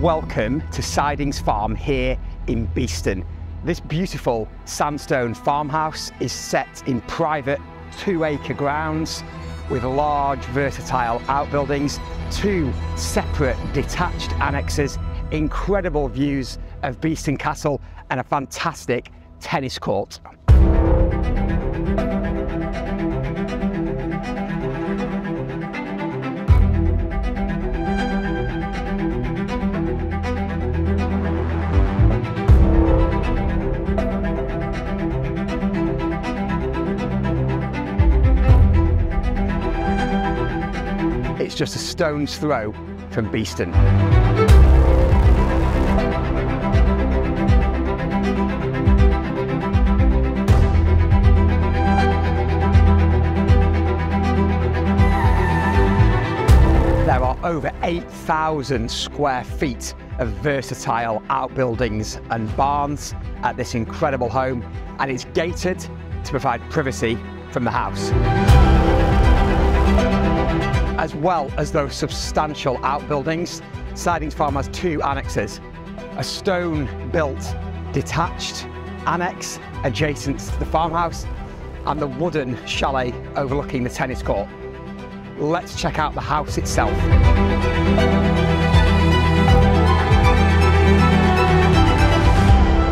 welcome to Sidings Farm here in Beeston. This beautiful sandstone farmhouse is set in private two acre grounds with large versatile outbuildings, two separate detached annexes, incredible views of Beeston Castle and a fantastic tennis court. Just a stone's throw from Beeston. There are over 8,000 square feet of versatile outbuildings and barns at this incredible home and it's gated to provide privacy from the house. As well as those substantial outbuildings, Sidings Farm has two annexes. A stone-built detached annex adjacent to the farmhouse and the wooden chalet overlooking the tennis court. Let's check out the house itself.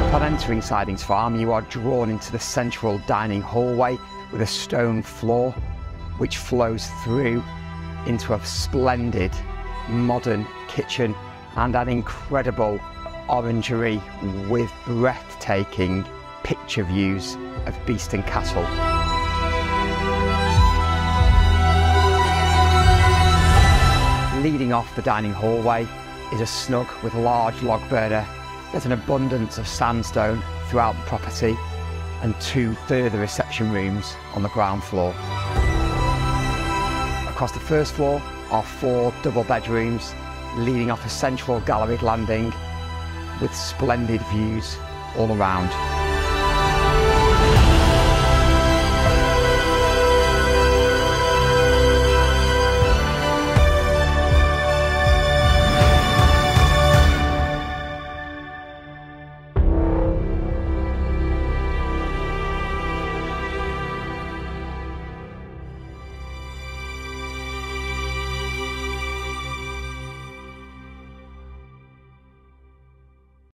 Upon entering Sidings Farm, you are drawn into the central dining hallway with a stone floor which flows through into a splendid modern kitchen and an incredible orangery with breathtaking picture views of Beeston Castle. Leading off the dining hallway is a snug with large log burner. There's an abundance of sandstone throughout the property and two further reception rooms on the ground floor. Across the first floor are four double bedrooms leading off a central galleried landing with splendid views all around.